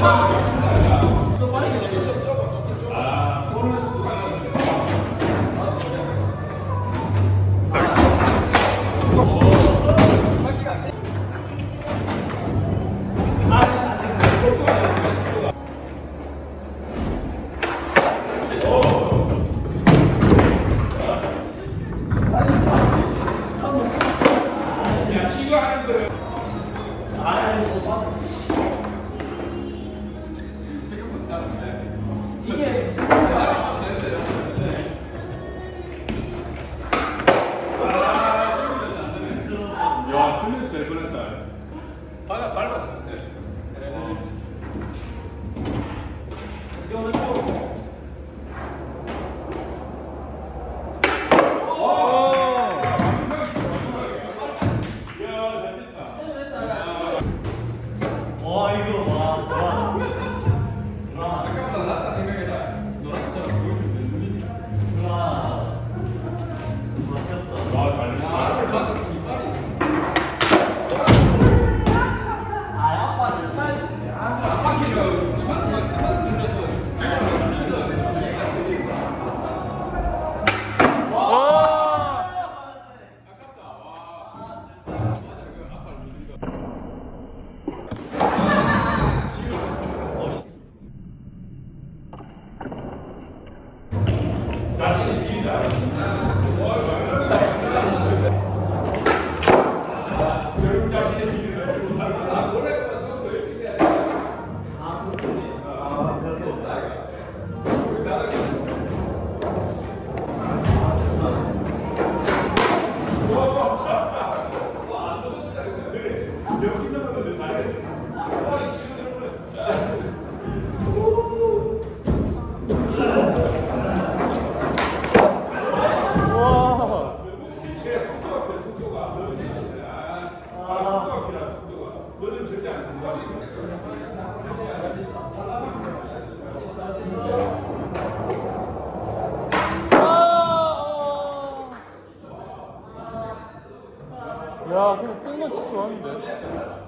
Thank you. 야, 그거 뜬건 진짜 좋아하는데.